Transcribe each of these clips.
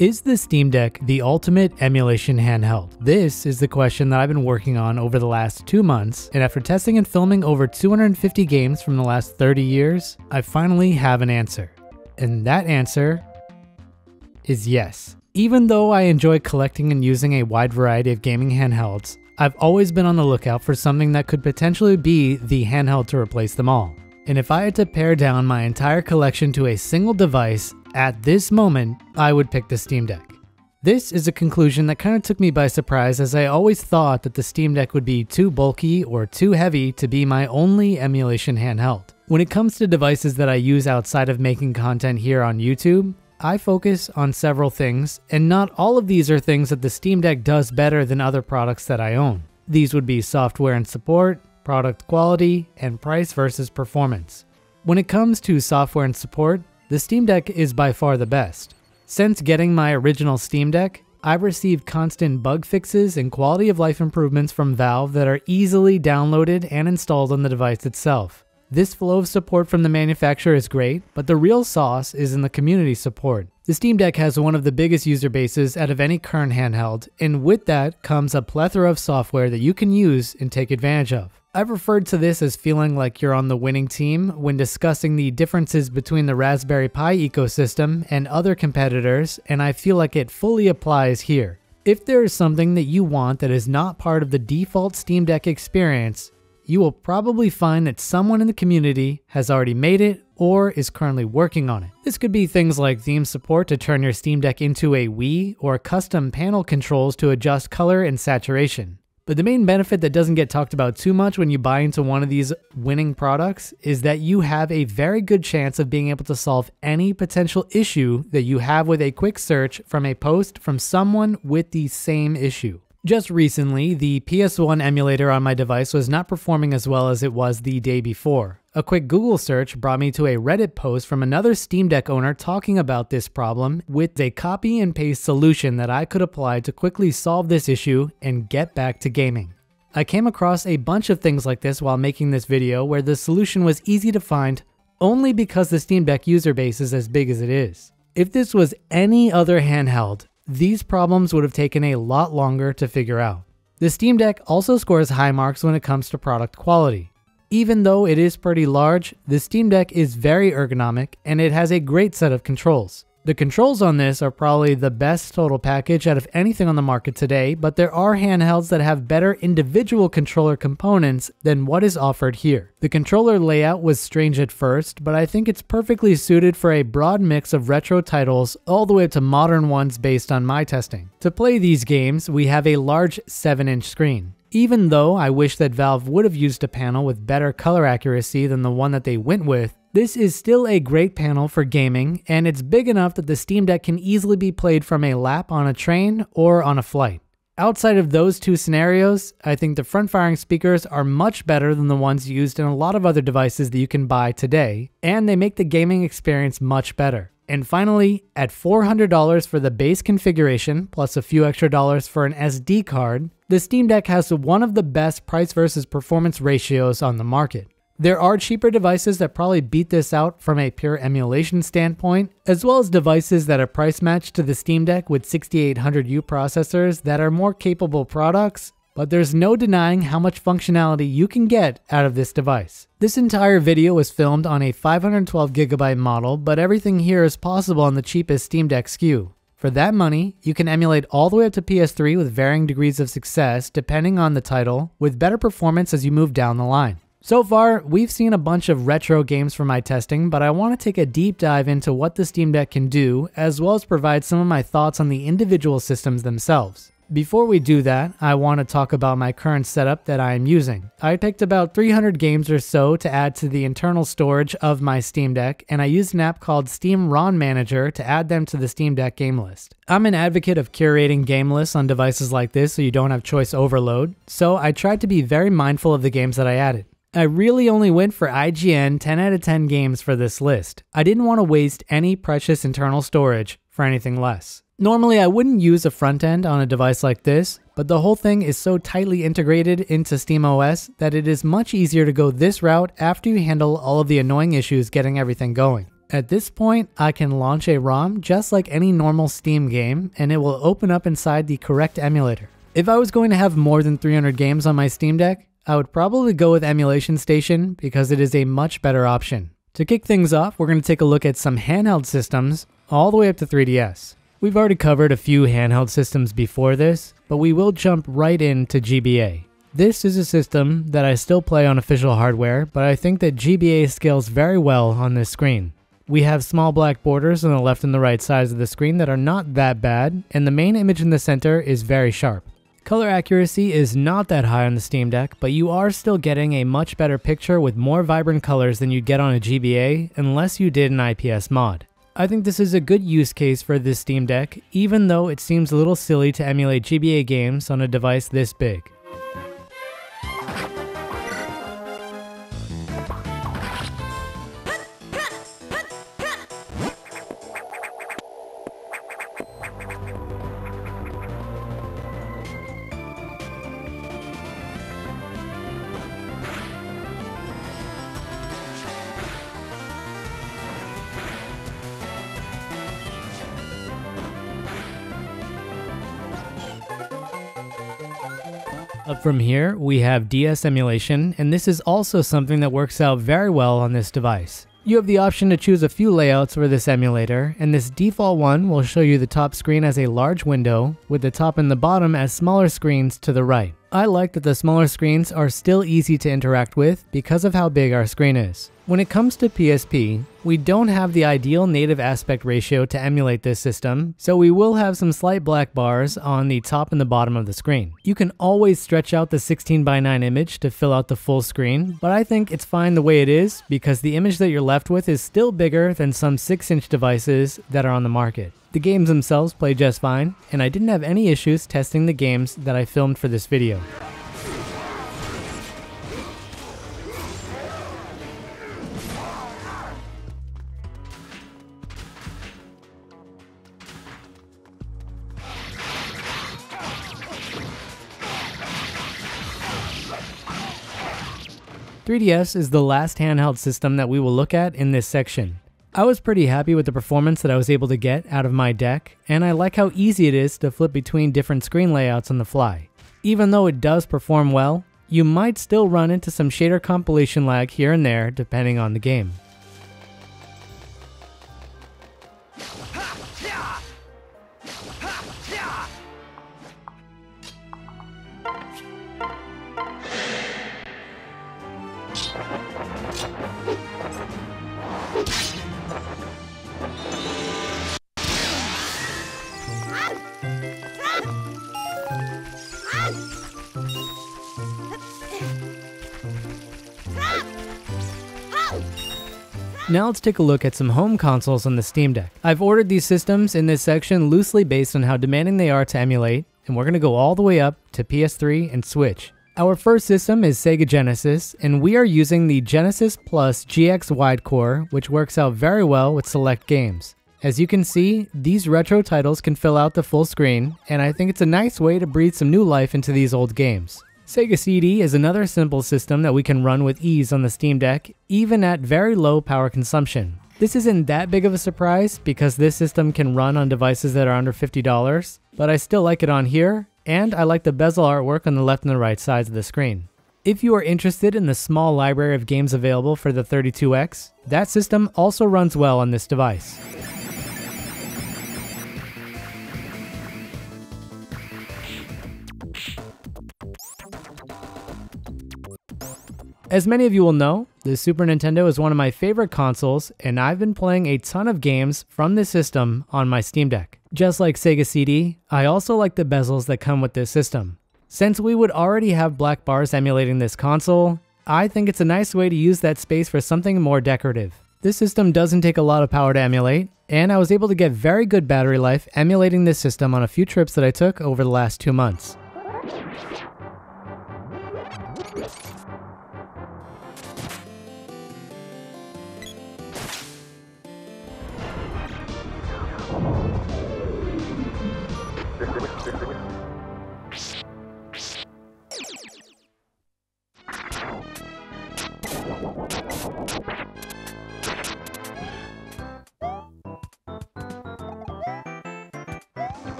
Is the Steam Deck the ultimate emulation handheld? This is the question that I've been working on over the last two months, and after testing and filming over 250 games from the last 30 years, I finally have an answer. And that answer is yes. Even though I enjoy collecting and using a wide variety of gaming handhelds, I've always been on the lookout for something that could potentially be the handheld to replace them all. And if I had to pare down my entire collection to a single device, at this moment, I would pick the Steam Deck. This is a conclusion that kind of took me by surprise as I always thought that the Steam Deck would be too bulky or too heavy to be my only emulation handheld. When it comes to devices that I use outside of making content here on YouTube, I focus on several things, and not all of these are things that the Steam Deck does better than other products that I own. These would be software and support, product quality, and price versus performance. When it comes to software and support, the Steam Deck is by far the best. Since getting my original Steam Deck, I've received constant bug fixes and quality of life improvements from Valve that are easily downloaded and installed on the device itself. This flow of support from the manufacturer is great, but the real sauce is in the community support. The Steam Deck has one of the biggest user bases out of any current handheld, and with that comes a plethora of software that you can use and take advantage of. I've referred to this as feeling like you're on the winning team when discussing the differences between the Raspberry Pi ecosystem and other competitors, and I feel like it fully applies here. If there is something that you want that is not part of the default Steam Deck experience, you will probably find that someone in the community has already made it or is currently working on it. This could be things like theme support to turn your Steam Deck into a Wii or custom panel controls to adjust color and saturation. But the main benefit that doesn't get talked about too much when you buy into one of these winning products is that you have a very good chance of being able to solve any potential issue that you have with a quick search from a post from someone with the same issue. Just recently, the PS1 emulator on my device was not performing as well as it was the day before. A quick Google search brought me to a Reddit post from another Steam Deck owner talking about this problem with a copy and paste solution that I could apply to quickly solve this issue and get back to gaming. I came across a bunch of things like this while making this video where the solution was easy to find only because the Steam Deck user base is as big as it is. If this was any other handheld, these problems would have taken a lot longer to figure out. The Steam Deck also scores high marks when it comes to product quality. Even though it is pretty large, the Steam Deck is very ergonomic and it has a great set of controls. The controls on this are probably the best total package out of anything on the market today, but there are handhelds that have better individual controller components than what is offered here. The controller layout was strange at first, but I think it's perfectly suited for a broad mix of retro titles all the way up to modern ones based on my testing. To play these games, we have a large 7-inch screen. Even though I wish that Valve would have used a panel with better color accuracy than the one that they went with, this is still a great panel for gaming, and it's big enough that the Steam Deck can easily be played from a lap on a train or on a flight. Outside of those two scenarios, I think the front firing speakers are much better than the ones used in a lot of other devices that you can buy today, and they make the gaming experience much better. And finally, at $400 for the base configuration, plus a few extra dollars for an SD card, the Steam Deck has one of the best price versus performance ratios on the market. There are cheaper devices that probably beat this out from a pure emulation standpoint, as well as devices that are price matched to the Steam Deck with 6800U processors that are more capable products, but there's no denying how much functionality you can get out of this device. This entire video was filmed on a 512GB model, but everything here is possible on the cheapest Steam Deck SKU. For that money, you can emulate all the way up to PS3 with varying degrees of success depending on the title, with better performance as you move down the line. So far, we've seen a bunch of retro games for my testing, but I want to take a deep dive into what the Steam Deck can do, as well as provide some of my thoughts on the individual systems themselves. Before we do that, I want to talk about my current setup that I am using. I picked about 300 games or so to add to the internal storage of my Steam Deck, and I used an app called Steam ROM Manager to add them to the Steam Deck game list. I'm an advocate of curating game lists on devices like this so you don't have choice overload, so I tried to be very mindful of the games that I added. I really only went for IGN 10 out of 10 games for this list. I didn't want to waste any precious internal storage for anything less. Normally, I wouldn't use a front end on a device like this, but the whole thing is so tightly integrated into SteamOS that it is much easier to go this route after you handle all of the annoying issues getting everything going. At this point, I can launch a ROM just like any normal Steam game, and it will open up inside the correct emulator. If I was going to have more than 300 games on my Steam Deck, I would probably go with Emulation Station because it is a much better option. To kick things off, we're going to take a look at some handheld systems all the way up to 3DS. We've already covered a few handheld systems before this, but we will jump right into GBA. This is a system that I still play on official hardware, but I think that GBA scales very well on this screen. We have small black borders on the left and the right sides of the screen that are not that bad, and the main image in the center is very sharp. Color accuracy is not that high on the Steam Deck, but you are still getting a much better picture with more vibrant colors than you'd get on a GBA unless you did an IPS mod. I think this is a good use case for this Steam Deck, even though it seems a little silly to emulate GBA games on a device this big. Up from here, we have DS emulation, and this is also something that works out very well on this device. You have the option to choose a few layouts for this emulator, and this default one will show you the top screen as a large window, with the top and the bottom as smaller screens to the right. I like that the smaller screens are still easy to interact with because of how big our screen is. When it comes to PSP, we don't have the ideal native aspect ratio to emulate this system, so we will have some slight black bars on the top and the bottom of the screen. You can always stretch out the 16 by 9 image to fill out the full screen, but I think it's fine the way it is because the image that you're left with is still bigger than some 6 inch devices that are on the market. The games themselves play just fine, and I didn't have any issues testing the games that I filmed for this video. 3DS is the last handheld system that we will look at in this section. I was pretty happy with the performance that I was able to get out of my deck, and I like how easy it is to flip between different screen layouts on the fly. Even though it does perform well, you might still run into some shader compilation lag here and there depending on the game. Now let's take a look at some home consoles on the Steam Deck. I've ordered these systems in this section loosely based on how demanding they are to emulate, and we're going to go all the way up to PS3 and Switch. Our first system is Sega Genesis, and we are using the Genesis Plus GX Wide Core, which works out very well with select games. As you can see, these retro titles can fill out the full screen, and I think it's a nice way to breathe some new life into these old games. Sega CD is another simple system that we can run with ease on the Steam Deck, even at very low power consumption. This isn't that big of a surprise because this system can run on devices that are under $50, but I still like it on here, and I like the bezel artwork on the left and the right sides of the screen. If you are interested in the small library of games available for the 32X, that system also runs well on this device. As many of you will know, the Super Nintendo is one of my favorite consoles, and I've been playing a ton of games from this system on my Steam Deck. Just like Sega CD, I also like the bezels that come with this system. Since we would already have black bars emulating this console, I think it's a nice way to use that space for something more decorative. This system doesn't take a lot of power to emulate, and I was able to get very good battery life emulating this system on a few trips that I took over the last two months.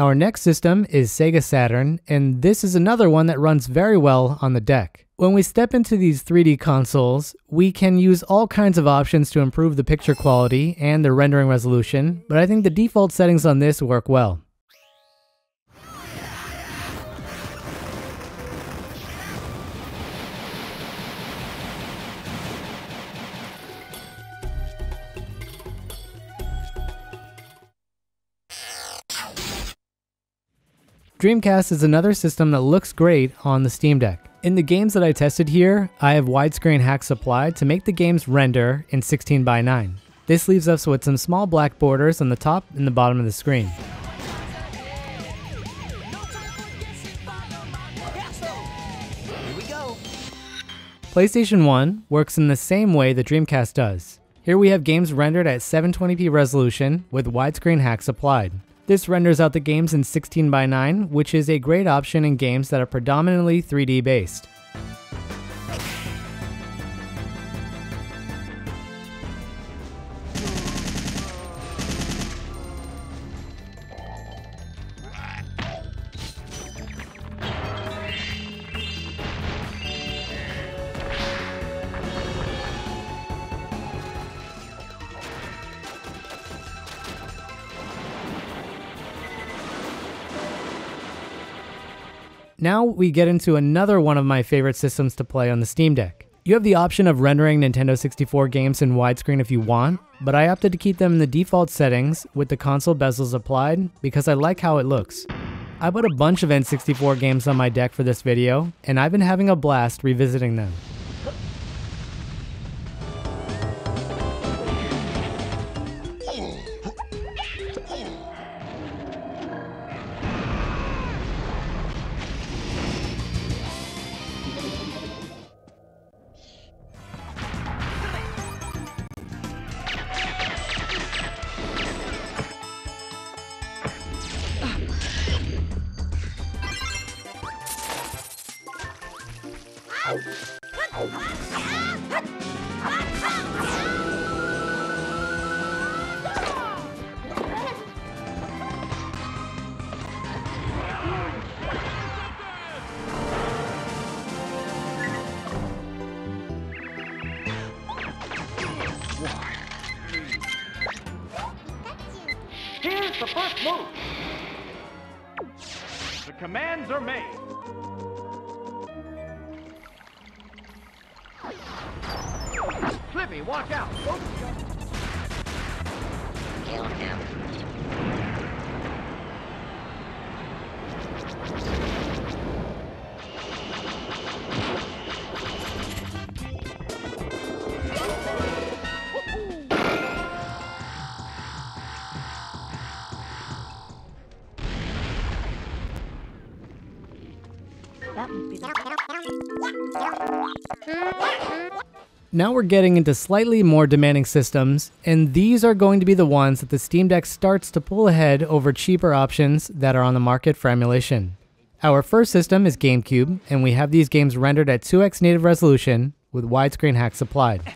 Our next system is Sega Saturn, and this is another one that runs very well on the deck. When we step into these 3D consoles, we can use all kinds of options to improve the picture quality and the rendering resolution, but I think the default settings on this work well. Dreamcast is another system that looks great on the Steam Deck. In the games that I tested here, I have widescreen hacks applied to make the games render in 16 by 9. This leaves us with some small black borders on the top and the bottom of the screen. PlayStation 1 works in the same way the Dreamcast does. Here we have games rendered at 720p resolution with widescreen hacks applied. This renders out the games in 16 by 9, which is a great option in games that are predominantly 3D based. Now we get into another one of my favorite systems to play on the Steam Deck. You have the option of rendering Nintendo 64 games in widescreen if you want, but I opted to keep them in the default settings with the console bezels applied because I like how it looks. I put a bunch of N64 games on my deck for this video, and I've been having a blast revisiting them. Flippy, watch out. Kill him. Now we're getting into slightly more demanding systems, and these are going to be the ones that the Steam Deck starts to pull ahead over cheaper options that are on the market for emulation. Our first system is GameCube, and we have these games rendered at 2x native resolution with widescreen hacks applied.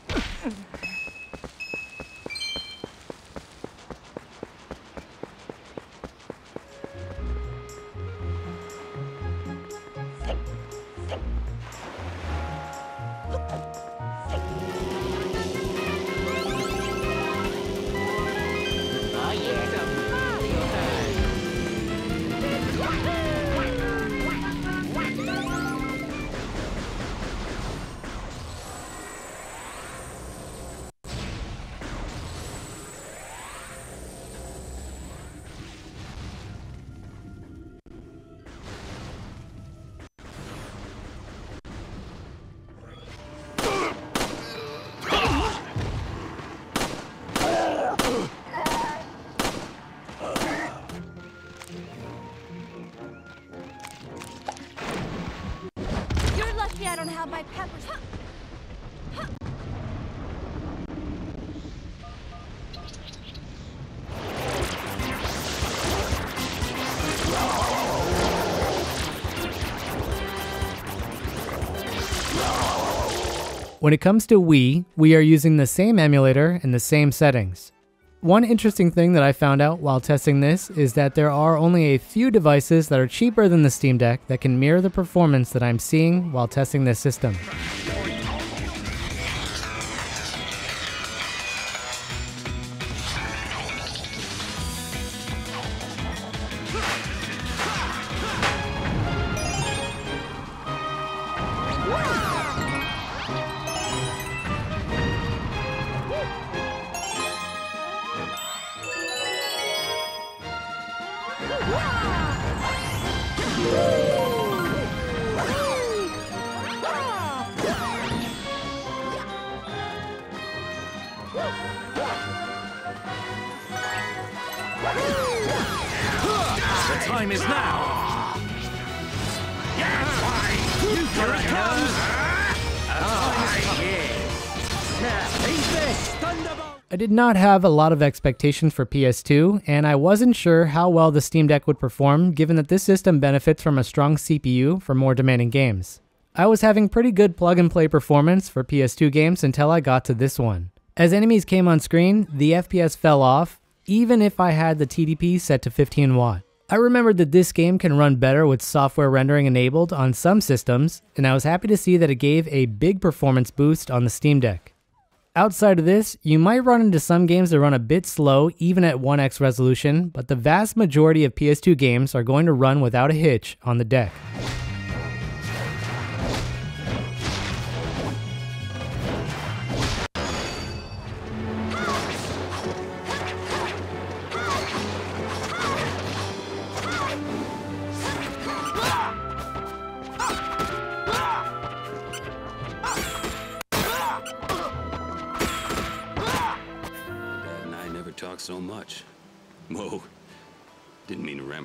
When it comes to Wii, we are using the same emulator and the same settings. One interesting thing that I found out while testing this is that there are only a few devices that are cheaper than the Steam Deck that can mirror the performance that I'm seeing while testing this system. I did not have a lot of expectations for PS2, and I wasn't sure how well the Steam Deck would perform given that this system benefits from a strong CPU for more demanding games. I was having pretty good plug and play performance for PS2 games until I got to this one. As enemies came on screen, the FPS fell off, even if I had the TDP set to 15 watt. I remembered that this game can run better with software rendering enabled on some systems, and I was happy to see that it gave a big performance boost on the Steam Deck. Outside of this, you might run into some games that run a bit slow even at 1x resolution, but the vast majority of PS2 games are going to run without a hitch on the deck.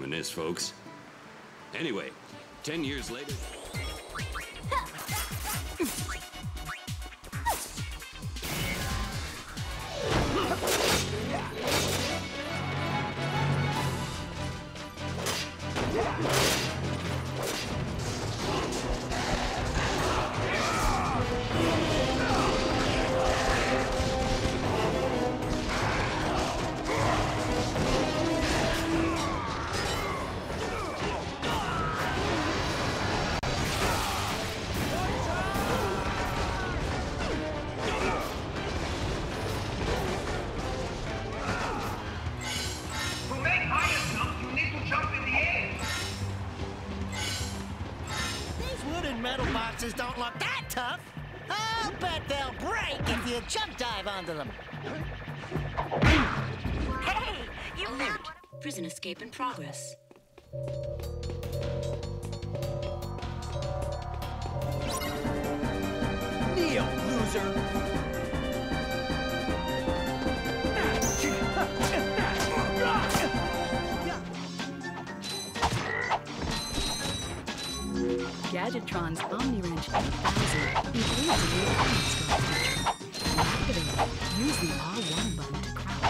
To reminisce, folks. Anyway, ten years later. Onto them. Hey, you oh, Alert. Prison escape in progress. Kneel, loser. Gadgetron's OmniWrench 8000 includes a new use the R1 button to crouch.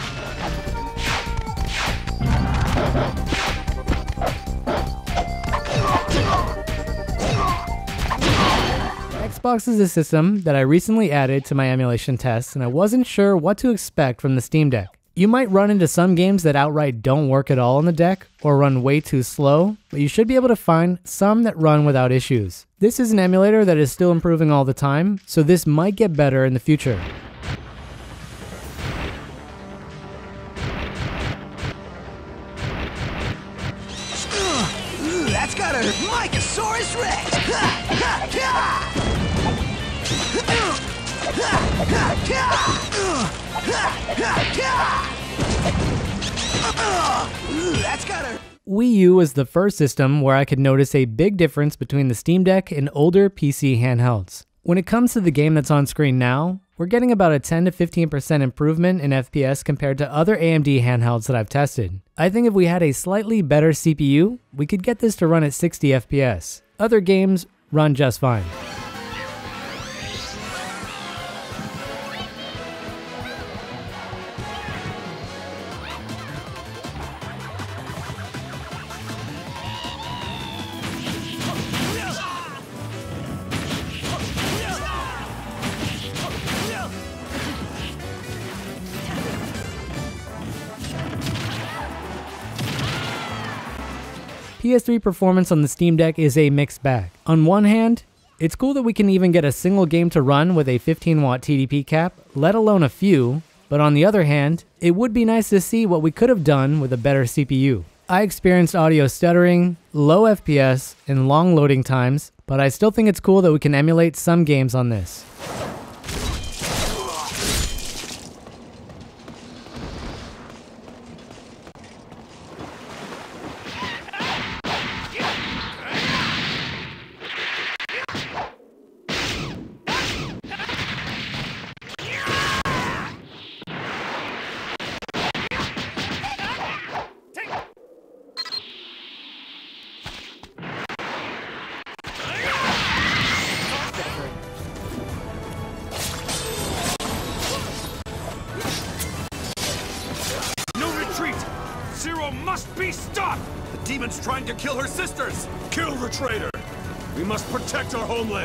Xbox is a system that I recently added to my emulation tests, and I wasn't sure what to expect from the Steam Deck. You might run into some games that outright don't work at all on the deck or run way too slow, but you should be able to find some that run without issues. This is an emulator that is still improving all the time, so this might get better in the future. Mycosaurus Rex! That's gotta hurt. Wii U was the first system where I could notice a big difference between the Steam Deck and older PC handhelds. When it comes to the game that's on screen now, we're getting about a 10 to 15% improvement in FPS compared to other AMD handhelds that I've tested. I think if we had a slightly better CPU, we could get this to run at 60 FPS. Other games run just fine. PS3 performance on the Steam Deck is a mixed bag. On one hand, it's cool that we can even get a single game to run with a 15 watt TDP cap, let alone a few, but on the other hand, it would be nice to see what we could have done with a better CPU. I experienced audio stuttering, low FPS, and long loading times, but I still think it's cool that we can emulate some games on this.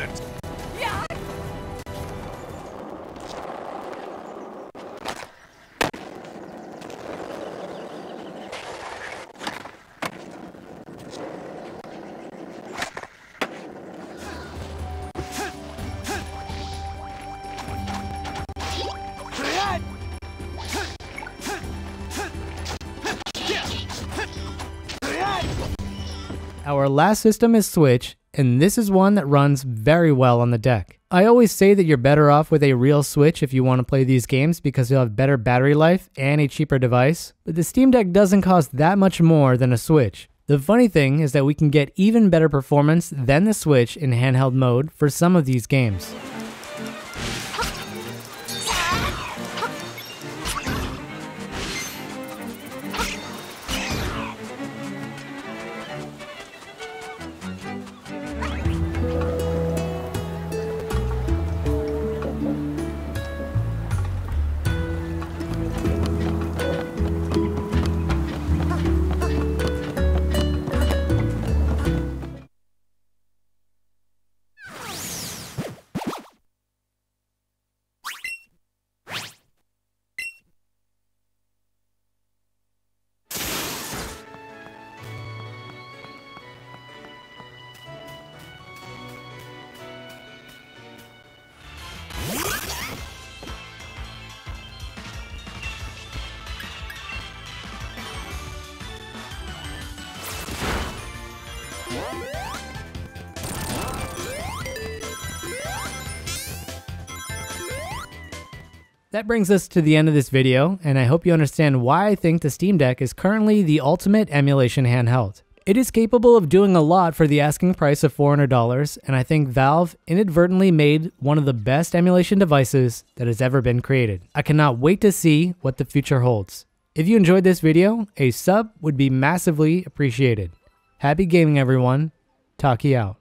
Our homeland! Our last system is Switch, and this is one that runs very well on the deck. I always say that you're better off with a real Switch if you want to play these games because you'll have better battery life and a cheaper device, but the Steam Deck doesn't cost that much more than a Switch. The funny thing is that we can get even better performance than the Switch in handheld mode for some of these games. That brings us to the end of this video, and I hope you understand why I think the Steam Deck is currently the ultimate emulation handheld. It is capable of doing a lot for the asking price of $400, and I think Valve inadvertently made one of the best emulation devices that has ever been created. I cannot wait to see what the future holds. If you enjoyed this video, a sub would be massively appreciated. Happy gaming everyone. Taki out.